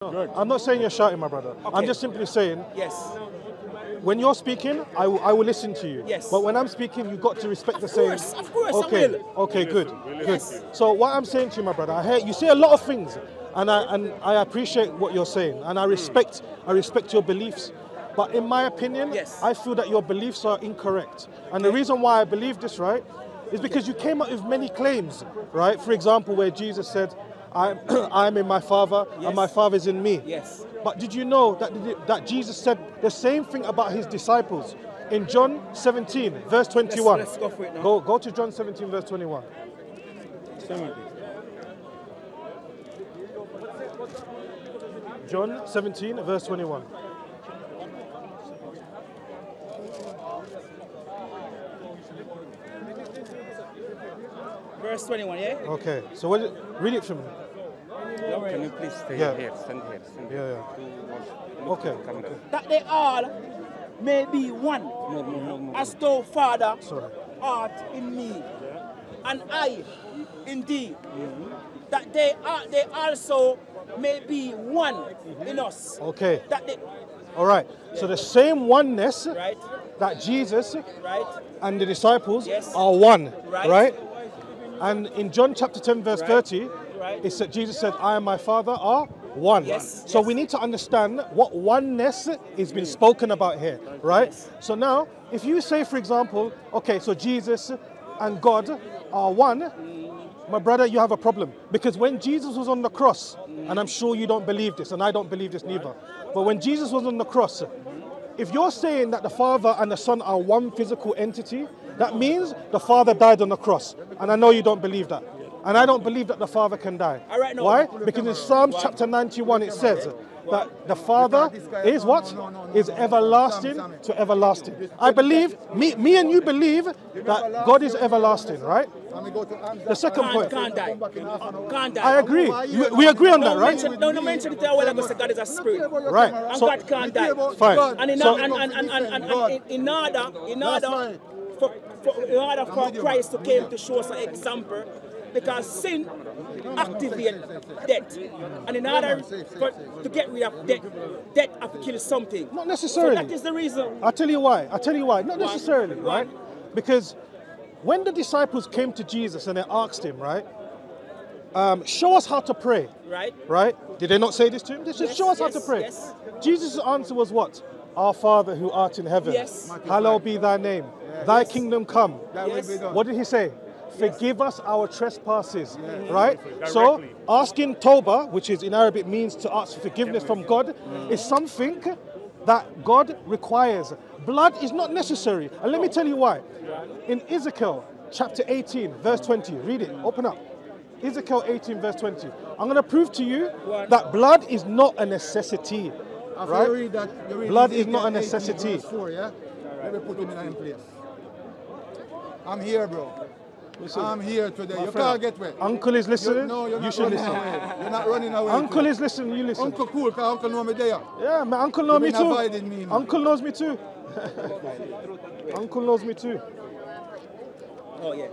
Good. I'm not saying you're shouting, my brother. I'm just simply saying Yes. when you're speaking, I will, I will listen to you. Yes. But when I'm speaking, you've got to respect the Of same. of course, I Okay. will. Okay. Good. We'll Good. listen. So what I'm saying to you, my brother, I hear you say a lot of things, and I and I appreciate what you're saying, and I Hmm. respect I respect your beliefs. But in my opinion, Yes. I feel that your beliefs are incorrect. And the reason why I believe this, right, is because you came up with many claims, right? For example, where Jesus said, I'm, I'm in my Father Yes. and my Father is in me. Yes. But did you know that, that Jesus said the same thing about his disciples in John 17, verse 21? let's go for it now. Go, go to John 17, verse 21. John 17, verse 21. Verse 21, yeah? Okay, so what, read it for me. Can you please stay Yeah. here? Stand here. Stand Yeah, here. yeah. Look Okay, at the camera. That they all may be one, Move, move, move, move. as thou, Father, Sorry. art in me, and I in thee. Mm-hmm. That they are, they also may be one in mm-hmm. us. Okay, That they, all right. So the same oneness right, that Jesus right, and the disciples Yes. are one, Right. right? And in John chapter 10, verse Right. 30, Right. it said, Jesus said, I and my Father are one. Yes, So yes. we need to understand what oneness is being spoken about here, right? Yes. So now, if you say, for example, okay, so Jesus and God are one, my brother, you have a problem. Because when Jesus was on the cross, and I'm sure you don't believe this, and I don't believe this neither, but when Jesus was on the cross, if you're saying that the Father and the Son are one physical entity, that means the Father died on the cross. And I know you don't believe that. And I don't believe that the Father can die. Right, no. Why? Because in Psalms chapter 91 it says that the Father is what? Is everlasting to everlasting. I believe, me, me and you believe that God is everlasting, right? The second point. can't die. Can't die. I agree. We, we agree on that, right? mention, don't mention it well ago say God is a spirit. Right. And So, God can't die. fine. And in, So- and, and, and, and, and, and in, in order, in order, for, for, in order for Christ to came to show us an example, because sin activates death. And in order for, to get rid of death, death have to kill something. Not So necessarily. that is the reason. I'll tell you why. I'll tell you why. Not necessarily, Why? right? Because when the disciples came to Jesus and they asked him, right, um, show us how to pray, Right? right? Did they not say this to him? They said, Yes, show us how to pray. yes. Jesus' answer was what? Our Father who art in heaven, Yes. hallowed be thy name. Thy kingdom come. Yes. What did he say? Forgive us our trespasses, mm. right? So asking Toba, which is in Arabic means to ask for forgiveness from God, is something that God requires. Blood is not necessary. And let me tell you why. In Ezekiel chapter 18, verse 20, read it, open up. Ezekiel 18, verse 20. I'm going to prove to you that blood is not a necessity. After Right? you that, you read Blood is not a necessity. 4, yeah? Let me put him in his place. I'm here, bro. I'm here today. You can't get wet. Uncle is listening. You, no, you're you not should listen. away. You're not running away. Uncle today. is listening. You listen. Uncle cool, because Uncle know me there. Yeah, my uncle knows You've me been too. me, man. uncle knows me too. uncle knows me too. Oh, yeah.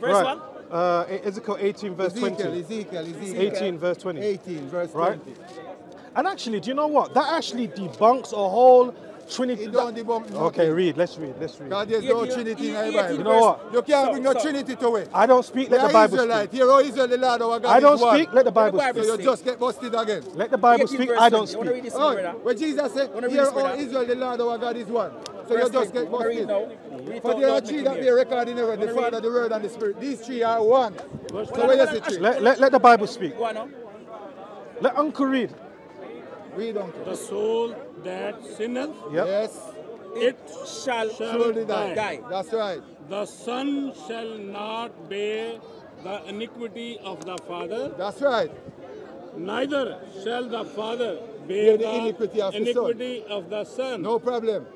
Verse right. one? Uh, Ezekiel 18, verse Ezekiel, 20. Ezekiel, Ezekiel. 18, verse 20. 18, verse 20. Right. 20. And actually, do you know what? That actually debunks a whole Trinity. It don't debunk nothing. Okay, read. Let's read. Let's read. God, there's Yeah, no yeah, Trinity in the Bible. You know what? You can't So- bring no so- Trinity to it. I don't speak. Let They the Bible Israelite. speak. Here, oh, Israel, the Lord our God I don't is one. speak. Let the Bible Bible So you just get busted again. Let the Bible speak. I don't 20. You wanna read speak. this, Oh, brother? when Jesus said, Wanna read Hear, this, O brother? Israel, the Lord oh our God is one. So Verse you just get busted. For out there are three that be recorded in heaven, the Wanna? Father, the Word, and the Spirit. These three are one. So where you see three? Let, let, let the Bible speak. Go on now. Let Uncle read. Read uncle. The soul that sinneth, Yep. Yes, it Shall surely die. die. That's right. the son shall not bear the iniquity of the father, That's right. neither shall the father Bear bear the the iniquity of the son. of the son. No problem.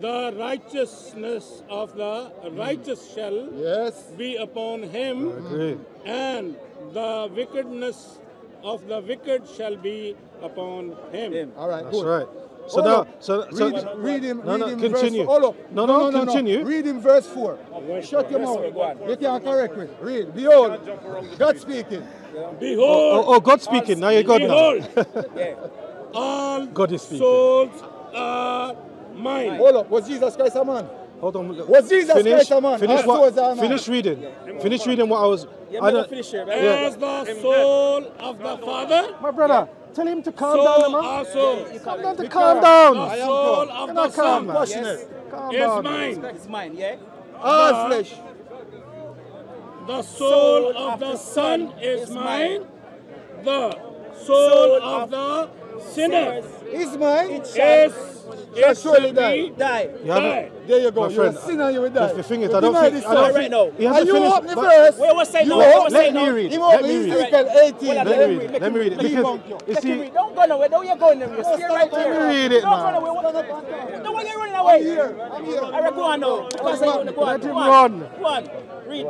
The righteousness of the righteous shall Yes. be upon him, and the wickedness of the wicked shall be upon him. Him. All right, That's good. right. So Hold now, up. so, so read, read him, no, read no, him continue. verse Hold up. No, no, continue. Read him verse 4. Shut your mouth. You can't correct me. Read. Behold, God speaking. Behold, Oh, oh, God speaking. Now you're God now. behold, all God is speaking. souls are mine. Hold up. Was Jesus Christ a man? Hold on. Was Jesus finish, Christ a man? Finish, what, souls are man. finish reading. Finish reading what I was. Yeah, I don't, finish here, right? As the soul of the Father, my brother, tell him to calm so down, man. also Calm down to calm down. the soul of Can the I calm Son down? Passionate. Calm is down. mine. It's mine, yeah? All flesh. The soul of the Son is mine. The soul of the sinner Is mine. is Shall is surely die. be Die. You haven't- die. There you go. My You're a friend, sinner, you will die. The, the thing is, You I don't think. I don't Son. Right now. think. He has And you finish. open the but- verse. Wait, what's saying no, You now? Wait, open- what's Let me read. Him Let open me read. Ezekiel 18. Let Let me read. read, Let me read. let him Because read. you Let him see, read. Don't go nowhere. Don't you go nowhere. Stay right Let me read it, Don't go man. nowhere. Stand up and talk. No, why you running I'm here. I'm here. All right, go on now. Let him run. Go on. Read.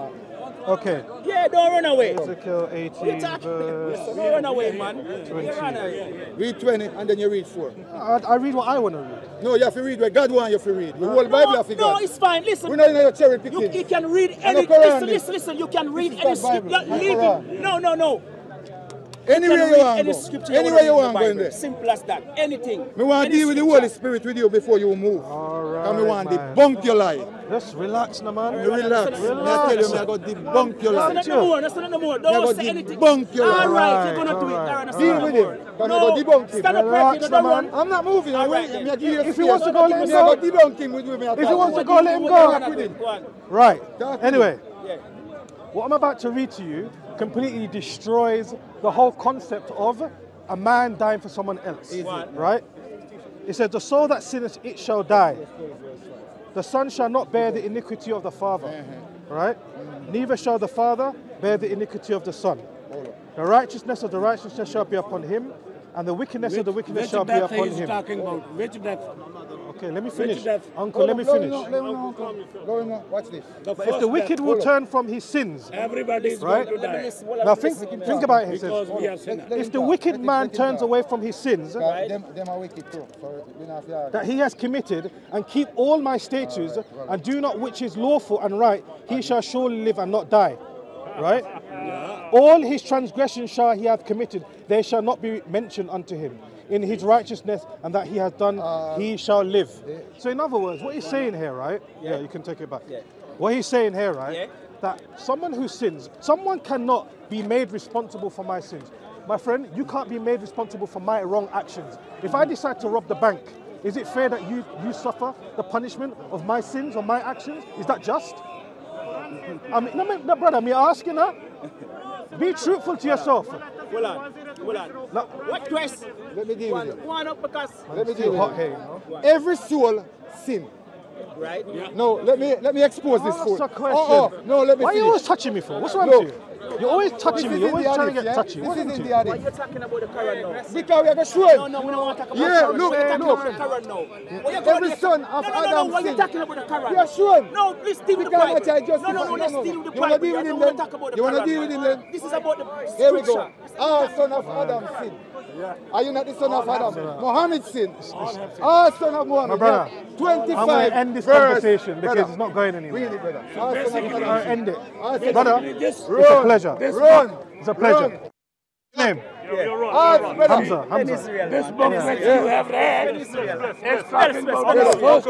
Okay. Yeah, don't run away. Ezekiel 18, verse. Don't run away, man. You run away. Read 20 and then you read 4. I, I read what I want to read. No, you have to read what God wants you to read. The whole Bible No, have to no, it's fine. Listen. We're not in your cherry picking. you can read any. Listen, listen, listen. You can read any the script. Bible, Leave it. No, no, no. Anywhere can you want any go. scripture Anywhere you want go in Bible. there. Simple as that. Anything. Me want to deal with the. Holy Spirit with you before you move. All And me want to debunk your lie. Just relax, now, man. You relax. Me I tell you, me I go debunk your That's lie. not no more. That's not no more. Don't say anything. debunk your All lie. right, you're gonna do it. Alright, All right, that's Deal with more. him. I No, go debunk him? stand up Relax, right here. Don't man. run. I'm not moving. I'm All right, waiting. then. Me I give you If he wants to go, let him Me I go. go debunk him with me. If he wants to go, let him go. you wanna do? Go on. Right. Anyway, what I'm about to read to you completely destroys the whole concept of a man dying for someone else. Right? It says, The soul that sinneth, it shall die. The son shall not bear the iniquity of the father. Right? Neither shall the father bear the iniquity of the son. The righteousness of the righteousness shall be upon him, and the wickedness of the wickedness shall be upon him. talking about? Which death? Okay, let me finish. death? Uncle, let me finish. Go, go, go. Uh, watch this. The But if the wicked will turn from his sins, Everybody's Right? going to die now think, think about it. Says, we are if the wicked man turns away from his sins Right. Them, them wicked too. So we not have to that he has committed and keep all my statutes and do not which is lawful and right, he shall surely live and not die. Right? All his transgressions shall he have committed, they shall not be mentioned unto him. In his righteousness and that he has done, uh, he shall live. So, in other words, what he's saying here, right? Yeah, you can take it back. Yeah. What he's saying here, right? Yeah. That someone who sins, someone cannot be made responsible for my sins. My friend, you can't be made responsible for my wrong actions. If I decide to rob the bank, is it fair that you, you suffer the punishment of my sins or my actions? Is that just? I mean, no, no, brother, me asking her. Be truthful to yourself. Hold on. No. What Chris? Let me deal Go with on, you. go on up because Let me Too deal with hot you. here, know. Every soul sin. right. Yeah. No, let me let me expose this That's fool. Oh, oh, no, let me Why are you always touching me for? What's wrong Look. with you? You're always touching me. You're always in the trying to get yeah? touchy. This What's is in with the you? Why hadith. you talking about the Quran now? Because we are going to show No, him. no, we don't want to talk about Yeah, the Quran. look, We're talking look. about the Quran now. Why you Every son of no, no, no, Adam no, why you sinned. talking about the Quran? You are sure? No, please deal with the Because Bible. I No, no, no, let's no, no. deal with the You wanna deal with don't him then? talk about the You wanna deal with now. him then? This is about the Here we go. scripture. All son of Adam sin. Are you not the son of Adam? Muhammad sin. All ah, son of Muhammad. My brother, Yeah. 25 I'm going to end this verse. conversation because Brother, it's not going anywhere. Really, brother. All son of basically- I'll Adam end it. All Brother, This, it's a Run. pleasure. Run. It's a pleasure. Run. Name? All brother. Hamza. In Hamza. Israel, this man. book In that Israel. you have read In Israel. is talking about Let's- the first